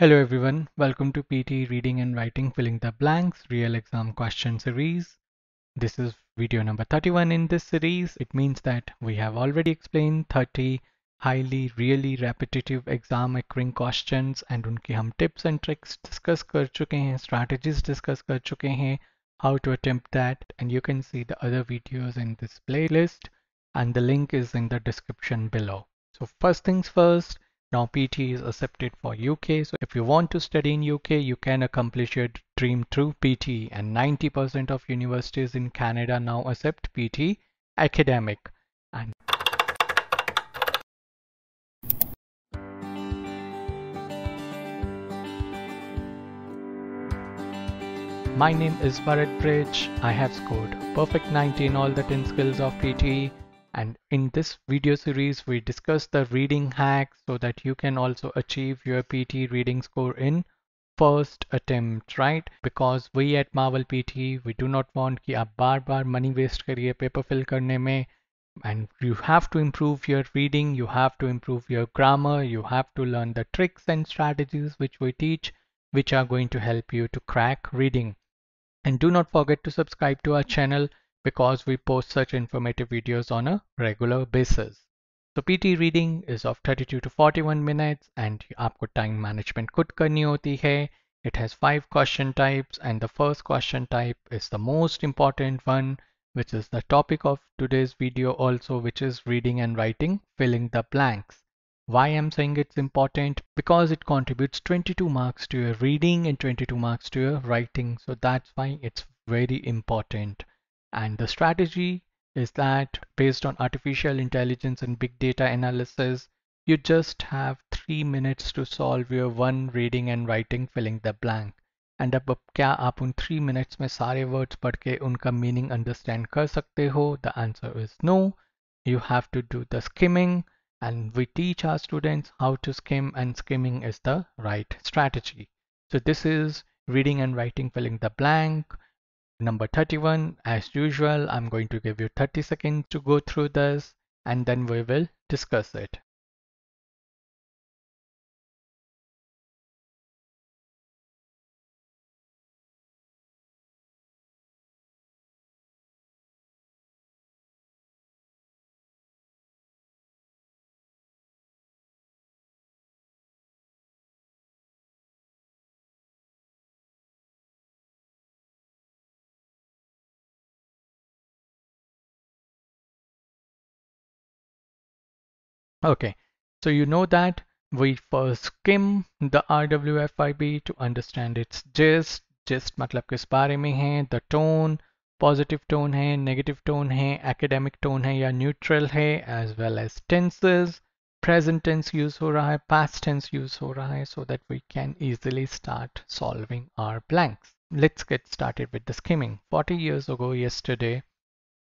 Hello everyone, welcome to PT Reading and Writing Filling the Blanks Real Exam Question Series. This is video number 31 in this series. It means that we have already explained 30 highly really repetitive exam occurring questions and उनके हम tips and tricks discuss कर चुके हैं, strategies discuss कर चुके हैं, how to attempt that and you can see the other videos in this playlist and the link is in the description below. So first things first, now PT is accepted for UK. So if you want to study in UK, you can accomplish your dream through PT and 90% of universities in Canada now accept PT academic. And My name is Bharat Bridge. I have scored perfect 90 in all the 10 skills of PT and in this video series we discuss the reading hacks so that you can also achieve your PT reading score in first attempt right because we at Marvel PT we do not want कि आप बार बार money waste करिए paper fill करने में and you have to improve your reading you have to improve your grammar you have to learn the tricks and strategies which we teach which are going to help you to crack reading and do not forget to subscribe to our channel because we post such informative videos on a regular basis. So PT reading is of 32 to 41 minutes and आपको time management खुद करनी होती है. It has five question types and the first question type is the most important one which is the topic of today's video also which is reading and writing filling the blanks. Why I'm saying it's important? Because it contributes 22 marks to your reading and 22 marks to your writing. So that's why it's very important. And the strategy is that based on artificial intelligence and big data analysis, you just have three minutes to solve your one reading and writing filling the blank. And अब क्या आप उन three minutes में सारे words पढ़ के उनका meaning understand कर सकते हो the answer is no you have to do the skimming and we teach our students how to skim and skimming is the right strategy. So this is reading and writing filling the blank number 31 as usual i'm going to give you 30 seconds to go through this and then we will discuss it Okay, so you know that we first skim the RWFIB to understand its gist. Gist मतलब किस बारे में है the tone, positive tone है, negative tone है, academic tone है या neutral है as well as tenses. Present tense use हो रहा है, past tense use हो रहा है so that we can easily start solving our blanks. Let's get started with the skimming. 40 years ago yesterday,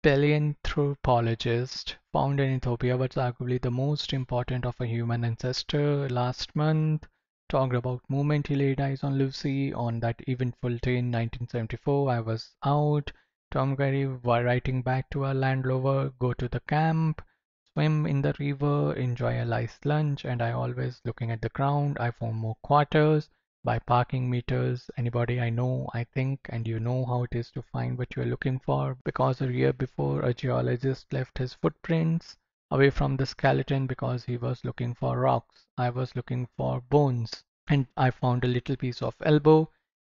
paleoanthropologist found in Ethiopia was arguably the most important of a human ancestor. Last month, talked about moment he laid eyes on Lucy on that eventful day in 1974. I was out. Tom Gary writing back to our Land Rover, go to the camp, swim in the river, enjoy a nice lunch, and I always looking at the ground. I found more quarters by parking meters anybody I know I think and you know how it is to find what you're looking for because a year before a geologist left his footprints away from the skeleton because he was looking for rocks. I was looking for bones and I found a little piece of elbow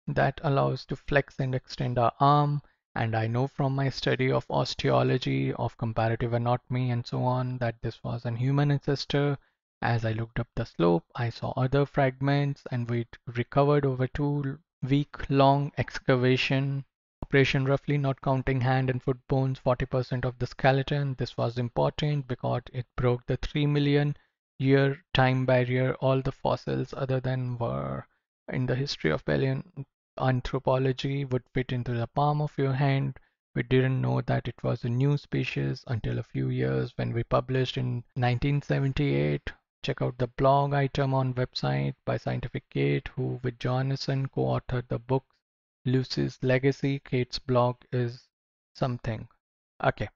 that allows to flex and extend our arm and I know from my study of osteology of comparative anatomy and so on that this was a human ancestor as I looked up the slope, I saw other fragments and we recovered over two week long excavation operation roughly not counting hand and foot bones 40% of the skeleton. This was important because it broke the 3 million year time barrier. All the fossils other than were in the history of paleoanthropology would fit into the palm of your hand we didn't know that it was a new species until a few years when we published in 1978 check out the blog item on website by Scientific Kate who with Jonathan co-authored the book Lucy's Legacy. Kate's blog is something. Okay.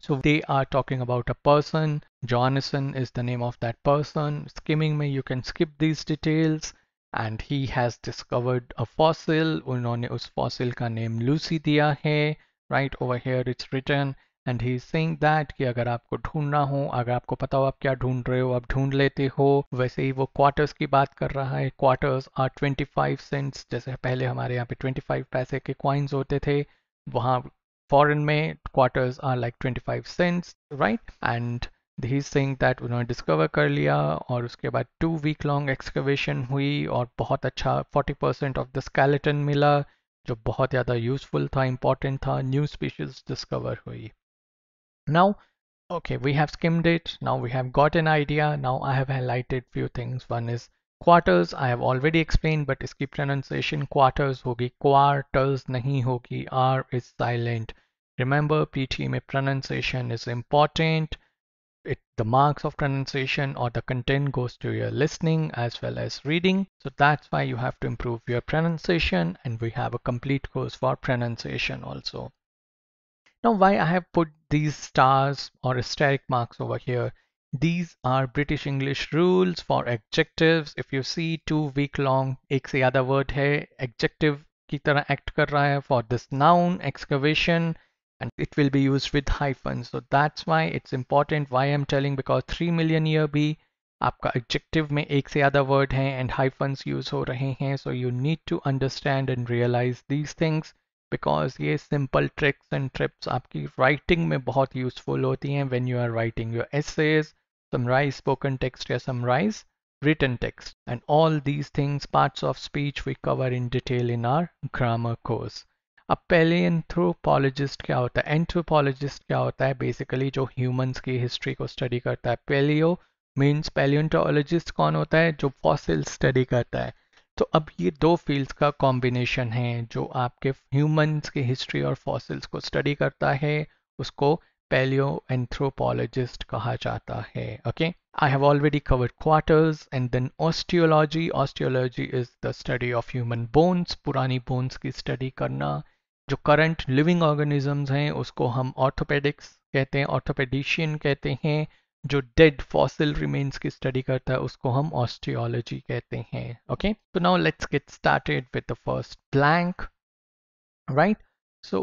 So they are talking about a person. Jonathan is the name of that person. Skimming me, you can skip these details and he has discovered a fossil उन्होंने उस fossil का name Lucy दिया है right over here it's written and he saying that कि अगर आपको ढूंढना हो, अगर आपको पता हो आप क्या ढूंढ रहे हो, आप ढूंढ लेते हो, वैसे ही वो क्वार्टर्स की बात कर रहा है। क्वार्टर्स आर 25 सेंट्स जैसे पहले हमारे यहाँ पे 25 पैसे के कॉइन्स होते थे, वहाँ फॉरेन में quarters are like 25 cents right and he sing that उन्होंने डिस्कवर कर लिया और उसके बाद टू वीक लॉन्ग एक्सकवेशन हुई और बहुत अच्छा 40 परसेंट ऑफ़ द स्केलेटन मिला, जो बहुत ज़्यादा यूजफुल था इंपॉर्टेंट था न्यू स्पीशीज डिस्कवर हुई। Now, okay, we have skimmed it. Now we have got an idea. Now I have highlighted few things. One is quarters. I have already explained, but iski pronunciation quarters hogi. Quarters nahi hogi. R is silent. Remember, PT mein pronunciation is important. It, the marks of pronunciation or the content goes to your listening as well as reading. So that's why you have to improve your pronunciation and we have a complete course for pronunciation also. Now why I have put these stars or asterisk marks over here. These are British English rules for adjectives. If you see two week long एक से ज़्यादा word है adjective की तरह act कर रहा है for this noun excavation and it will be used with hyphens. So that's why it's important why I'm telling because 3 million year भी आपका adjective में एक से ज़्यादा word है and hyphens use हो रहे हैं. So you need to understand and realize these things. Because ये सिंपल ट्रिक्स एंड ट्रिप्स आपकी राइटिंग में बहुत यूजफुल होती हैं when you are writing your essays summarise spoken text या summarise written text. And all these things, parts of speech we cover in detail in our grammar course. अब पहले anthropologist क्या होता है? एंथ्रोपोलॉजिस्ट क्या होता है? बेसिकली जो ह्यूमंस की हिस्ट्री को स्टडी करता है। पेलियो मीन्स पेलियोंटोलॉजिस्ट कौन होता है? जो फॉसिल स्टडी करता है। तो अब ये दो फील्ड्स का कॉम्बिनेशन है जो आपके ह्यूमंस की हिस्ट्री और फॉसिल्स को स्टडी करता है, उसको पैलियो एंथ्रोपोलॉजिस्ट कहा जाता है okay I have already covered quarters and then osteology osteology is the study of human bones पुरानी बोन्स की स्टडी करना। जो करंट लिविंग ऑर्गेनिजम्स हैं, उसको हम ऑर्थोपेडिक्स कहते हैं ऑर्थोपेडिशियन कहते हैं। जो डेड फॉसिल रिमेन्स की स्टडी करता है, उसको हम ऑस्ट्रियोलॉजी कहते हैं ओके तो now let's get started with the first blank right so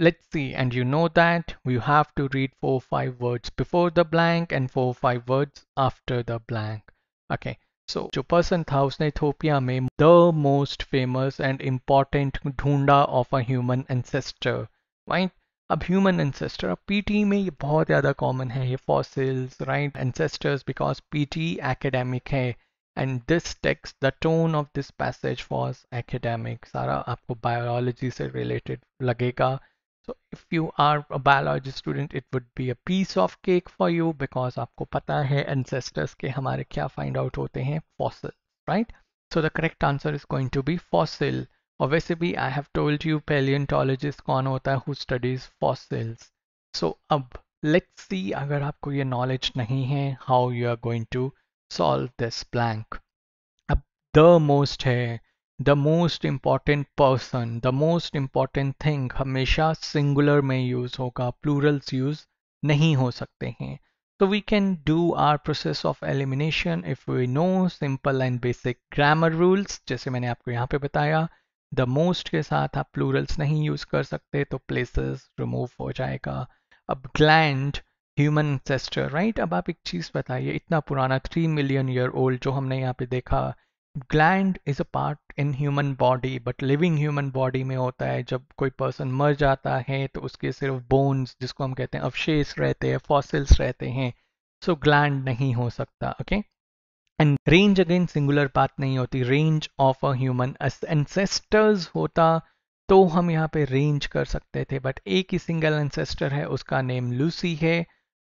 let's see and you know that you have to read four five words before the blank and four five words after the blank okay so जो person था, उसने Ethiopia में the most famous and important ढूंढा of a human ancestor right अब human ancestor अब PT में ये बहुत ज़्यादा कॉमन है, ये fossils right ancestors because PT academic है and this text the tone of this passage for academic सारा आपको बायोलॉजी से रिलेटेड लगेगा। So if you are a biology student it would be a piece of cake for you because आपको पता है ancestors के हमारे क्या फाइंड आउट होते हैं fossil right so the correct answer is going to be fossil वैसे भी I have told you palaeontologist कौन होता है हु स्टडीज़ फॉसिल्स सो अब लेट्स सी अगर आपको ये नॉलेज नहीं है how you are going to solve this blank अब द मोस्ट है the most important person the most important thing हमेशा सिंगुलर में यूज़ होगा प्लूरल्स यूज़ नहीं हो सकते हैं. So, we can do our process of elimination if we know simple and basic grammar rules, जैसे मैंने आपको यहाँ पे बताया. द मोस्ट के साथ आप प्लूरल्स नहीं यूज़ कर सकते तो प्लेसेस रिमूव हो जाएगा। अब ग्लैंड ह्यूमन एंसेस्टर राइट अब आप एक चीज़ बताइए इतना पुराना थ्री मिलियन ईयर ओल्ड जो हमने यहाँ पे देखा gland is a part in human body but living human body में होता है। जब कोई पर्सन मर जाता है तो उसके सिर्फ़ बोन्स जिसको हम कहते हैं अवशेष रहते हैं फॉसिल्स रहते हैं सो so, ग्लैंड नहीं हो सकता okay okay? And range again singular बात नहीं होती range of a human ancestors होता तो हम यहाँ पे रेंज कर सकते थे बट एक ही सिंगल एंसेस्टर है, उसका नेम लूसी है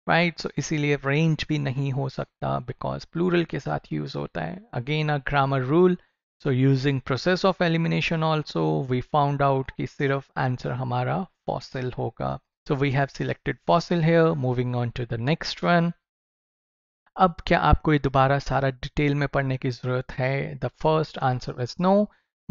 राइट सो इसीलिए रेंज भी नहीं हो सकता बिकॉज़ प्लूरल के साथ यूज़ होता है। Again a grammar rule so using process of elimination also we found out कि सिर्फ़ आंसर हमारा फॉसिल होगा। So we have selected fossil here moving on to the next one अब क्या आपको ये दोबारा सारा डिटेल में पढ़ने की ज़रूरत है the first answer is no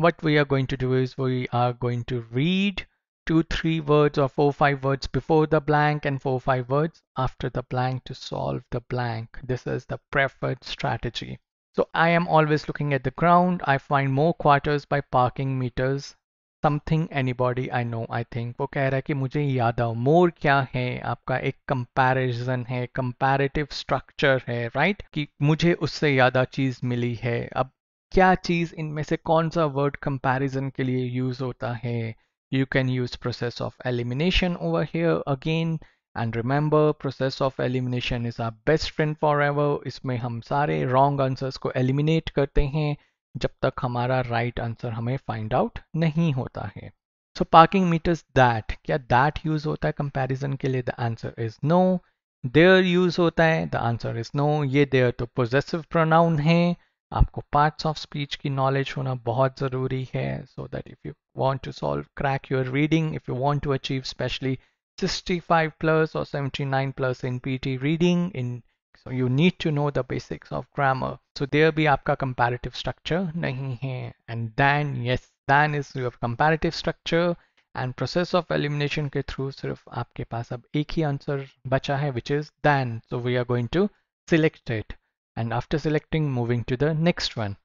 what we are going to do is we are going to read two three words or four five words before the blank and four five words after the blank to solve the blank this is the preferred strategy So I am always looking at the ground. I find more quarters by parking meters. Something anybody I know I think वो कह रहा है कि मुझे याद आओ, मोर क्या है? आपका एक कंपैरिजन है कंपैरेटिव स्ट्रक्चर है राइट right? कि मुझे उससे ज़्यादा चीज़ मिली है। अब क्या चीज़ इनमें से कौन सा वर्ड कंपैरिजन के लिए यूज़ होता है? You can use process of elimination over here again and remember process of elimination is our best friend forever ever इसमें हम सारे रॉन्ग आंसर्स को एलिमिनेट करते हैं। जब तक हमारा राइट right आंसर हमें फाइंड आउट नहीं होता है। सो पार्किंग मीटर्स दैट क्या दैट यूज़ होता है कंपैरिजन के लिए? The answer is no there use होता है? द आंसर इज़ नो ये देयर तो पोजेसिव प्रोनाउन है। आपको पार्ट्स ऑफ़ स्पीच की नॉलेज होना बहुत ज़रूरी है। So that if you want to solve crack your reading if you want to achieve specially 65 plus or 79 plus in PT reading, in so you need to know the basics of grammar so there be आपका comparative structure nahi hai and then yes then is your comparative structure and process of elimination के through सिर्फ आपके पास अब एक ही answer बचा है which is then so we are going to select it and after selecting moving to the next one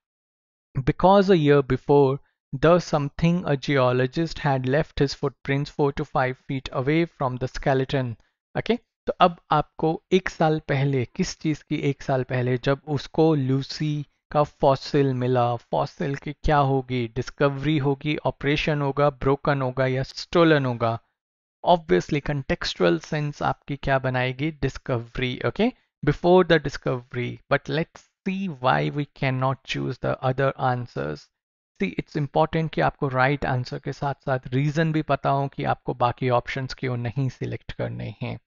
because a year before the something a geologist had left his footprints four to five feet away from the skeleton. Okay? तो अब आपको एक साल पहले, किस चीज़ की एक साल पहले जब उसको लूसी का फॉसिल मिला? फॉसिल की क्या होगी? डिस्कवरी होगी ऑपरेशन होगा ब्रोकन होगा या स्टोलन होगा? ऑब्वियसली कंटेक्सुअल सेंस आपकी क्या बनाएगी? Discovery okay before the discovery but let's see why we can not choose the other answers see it's important कि आपको राइट right आंसर के साथ साथ रीजन भी पता हो कि आपको बाकी ऑप्शंस क्यों नहीं सिलेक्ट करने हैं।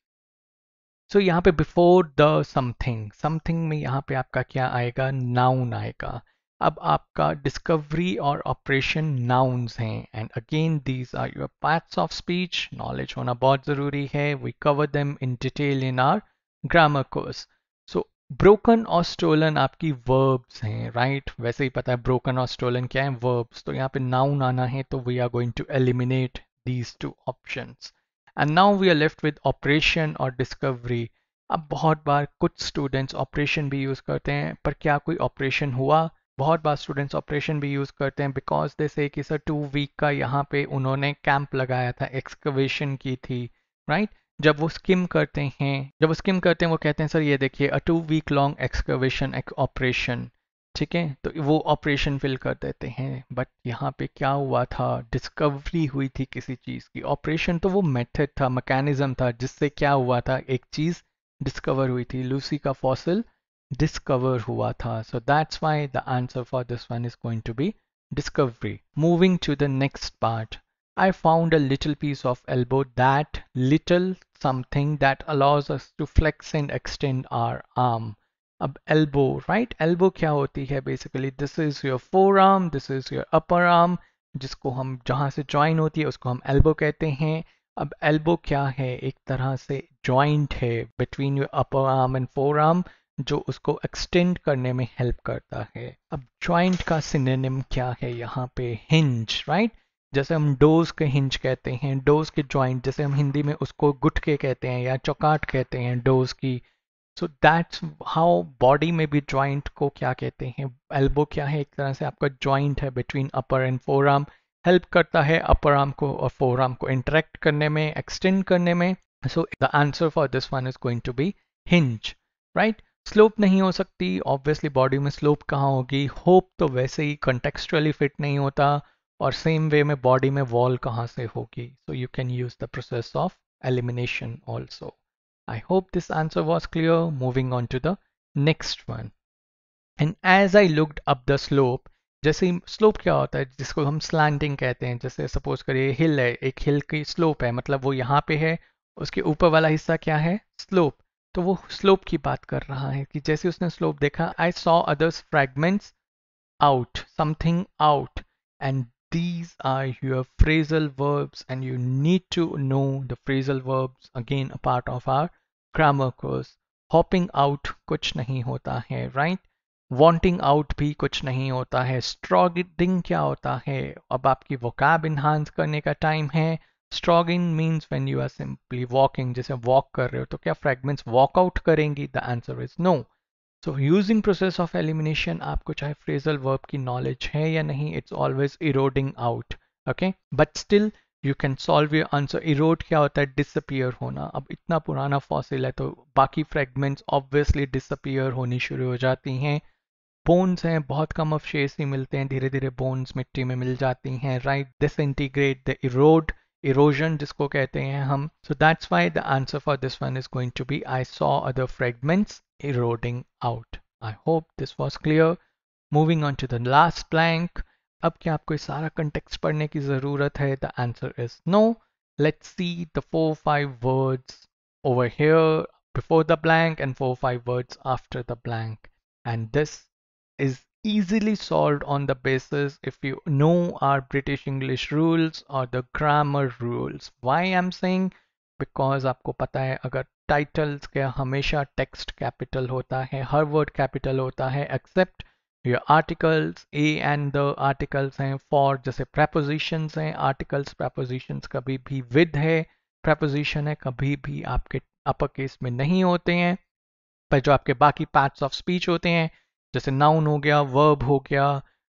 सो so, यहाँ पे बिफोर द समथिंग समथिंग में यहाँ पे आपका क्या आएगा? नाउन आएगा। अब आपका डिस्कवरी और ऑपरेशन नाउन्स हैं। And again these are your parts of speech knowledge होना बहुत ज़रूरी है। We cover them in detail in our grammar course so broken और स्टोलन आपकी वर्ब्स हैं राइट right? वैसे ही पता है ब्रोकन और स्टोलन क्या है? वर्ब्स तो यहाँ पे नाउन आना है तो we are going to eliminate these two options and now we are left with operation और डिस्कवरी अब बहुत बार कुछ स्टूडेंट्स ऑपरेशन भी यूज़ करते हैं, पर क्या कोई ऑपरेशन हुआ? बहुत बार स्टूडेंट्स ऑपरेशन भी यूज़ करते हैं बिकॉज़ दे से कि, सर टू वीक का यहाँ पे उन्होंने कैंप लगाया था एक्सकवेशन की थी. Right right? जब वो स्किम करते हैं, जब वो स्किम करते हैं, वो कहते हैं, सर, ये देखिए a two week long excavation operation ठीक है? तो वो ऑपरेशन फिल कर देते हैं। बट यहाँ पे क्या हुआ था? डिस्कवरी हुई थी किसी चीज़ की। ऑपरेशन तो वो मेथड था मैकेनिज्म था जिससे क्या हुआ था? एक चीज़ डिस्कवर हुई थी। लूसी का फॉसिल डिस्कवर हुआ था। So that's why the answer for this one is going to be discovery. Moving to the next part, I found a little piece of elbow that little something that allows us to flex and extend our arm. अब elbow right elbow क्या होती है basically this is your forearm this is your upper arm जिसको हम जहाँ से join होती है, उसको हम एल्बो कहते हैं। अब एल्बो क्या है? एक तरह से ज्वाइंट है between your upper arm and forearm जो उसको एक्सटेंड करने में हेल्प करता है। अब ज्वाइंट का सिनेम क्या है यहाँ पे? हिंज राइट जैसे हम डोज के हिंज कहते हैं डोज के ज्वाइंट जैसे हम हिंदी में उसको गुटके कहते हैं या चौकाट कहते हैं डोज की सो दैट्स हाउ बॉडी में भी ज्वाइंट को क्या कहते हैं? एल्बो क्या है? एक तरह से आपका ज्वाइंट है between upper and forearm help करता है अपर आर्म को और फोर आर्म को इंटरेक्ट करने में एक्सटेंड करने में. So the answer for this one is going to be hinge right slope नहीं हो सकती. ऑब्वियसली बॉडी में स्लोप कहाँ होगी? होप तो वैसे ही कंटेक्चुअली फिट नहीं होता और सेम वे में बॉडी में वॉल कहाँ से होगी? So you can use the process of elimination also. I hope this answer was clear. Moving on to the next one. And as I looked up the slope, जैसे slope क्या होता है जिसको हम स्लैंडिंग कहते हैं जैसे सपोज़ करिए हिल है एक हिल की स्लोप है मतलब वो यहाँ पे है उसके ऊपर वाला हिस्सा क्या है स्लोप तो वो स्लोप की बात कर रहा है कि जैसे उसने स्लोप देखा I saw others fragments out something out and these are your phrasal verbs and you need to know the phrasal verbs again a part of our grammar course hopping out kuch nahi hota hai right wanting out bhi kuch nahi hota hai strogging kya hota hai ab aapki vocab enhance karne ka time hai strogging means when you are simply walking jaise walk kar rahe ho to kya fragments walk out karengi the answer is no so using process of elimination आपको चाहे phrasal verb की knowledge है या नहीं it's always eroding out okay but still you can solve your answer erode क्या होता है? Disappear होना। अब इतना पुराना फॉसिल है तो बाकी फ्रेगमेंट्स ऑब्वियसली डिसअपियर होनी शुरू हो जाती हैं। बोन्स हैं, बहुत कम अवशेष ही मिलते हैं धीरे धीरे बोन्स मिट्टी में मिल जाती हैं right this integrate the erode erosion जिसको कहते हैं हम। So that's why the answer for this one is going to be I saw other fragments. eroding out I hope this was clear moving on to the last blank अब क्या आपको सारा context पढ़ने की ज़रूरत है the answer is no let's see the four five words over here before the blank and four five words after the blank and this is easily solved on the basis if you know our British English rules or the grammar rules. Why I'm saying? because आपको पता है, अगर titles के हमेशा text capital होता है, हर word capital होता है except your articles a and the articles हैं फॉर जैसे प्रेपोजिशन हैं आर्टिकल्स प्रेपोजिशन कभी भी विद है प्रेपोजिशन है, कभी भी आपके अपर केस में नहीं होते हैं। पर जो आपके बाकी पार्ट्स ऑफ़ स्पीच होते हैं, जैसे नाउन हो गया वर्ब हो गया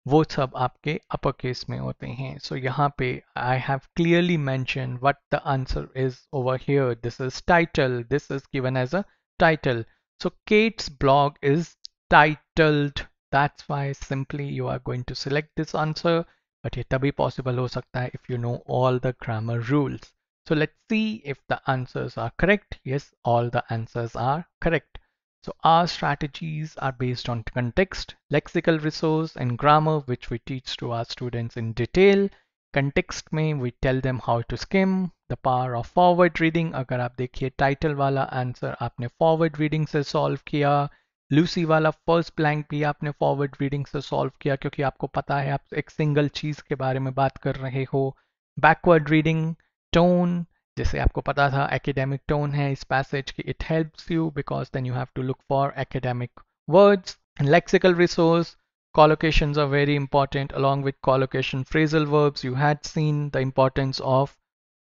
वो सब आपके अपर केस में होते हैं। सो so, यहाँ पे I have clearly mention what the answer is over here this is title this is given as a title so Kate's blog is titled that's why simply you are going to select this answer but ये तभी possible हो सकता है if you know all the grammar rules so let see if the answers are correct yes all the answers are correct so our strategies are based on context, lexical resource and grammar which we teach to our students in detail. Context में we tell them how to skim, the power of forward reading अगर आप देखिए title वाला answer आपने forward reading से solve किया Lucy वाला first blank भी आपने फॉरवर्ड रीडिंग से सॉल्व किया क्योंकि आपको पता है आप एक सिंगल चीज़ के बारे में बात कर रहे हो बैकवर्ड रीडिंग टोन जैसे आपको पता था एकेडमिक टोन है इस पैसेज की it helps you because then you have to look for academic words and lexical resource collocations are very important along with collocation phrasal verbs you had seen the importance of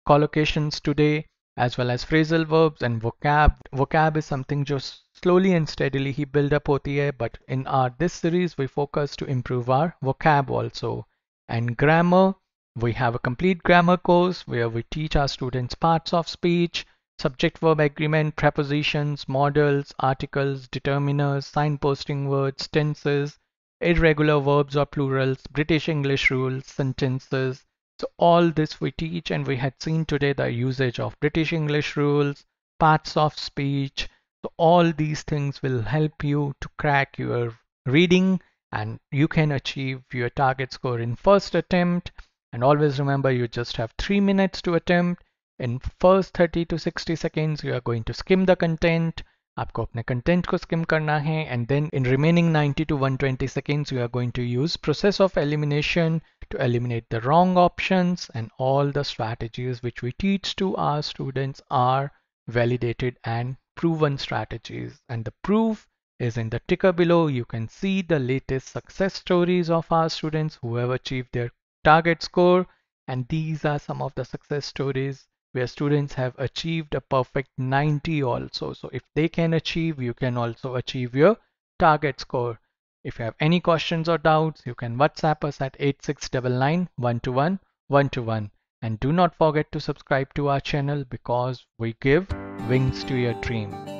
collocations today as well as phrasal verbs and vocab vocab is something just slowly and steadily he build up hoti hai but in our this series we focus to improve our vocab also and grammar we have a complete grammar course where we teach our students parts of speech, subject-verb agreement, prepositions, models, articles, determiners, signposting words, tenses, irregular verbs or plurals, British English rules, sentences. So all this we teach and we had seen today the usage of British English rules, parts of speech. So all these things will help you to crack your reading and you can achieve your target score in first attempt and always remember you just have three minutes to attempt. In first 30 to 60 seconds, you are going to skim the content. आपको अपने content को skim करना है and then in remaining 90 to 120 seconds you are going to use process of elimination to eliminate the wrong options and all the strategies which we teach to our students are validated and proven strategies and the proof is in the ticker below you can see the latest success stories of our students who have achieved their target score and these are some of the success stories where students have achieved a perfect 90 also. So if they can achieve you can also achieve your target score. If you have any questions or doubts you can whatsapp us at 8699 121 121 and do not forget to subscribe to our channel because we give wings to your dream